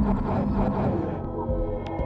ちょっと待って。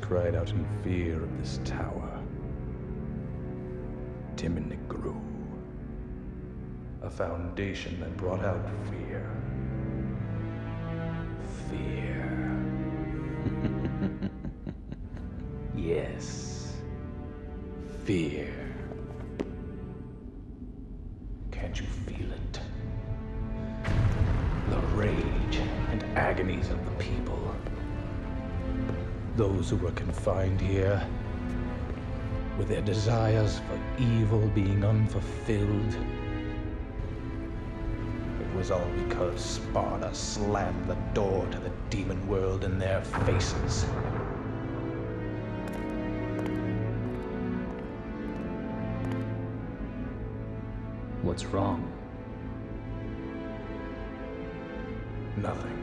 Cried out in fear of this tower. Timonic grew. A foundation that brought out fear. Fear. yes. Fear. Those who were confined here, with their desires for evil being unfulfilled. It was all because Sparda slammed the door to the demon world in their faces. What's wrong? Nothing.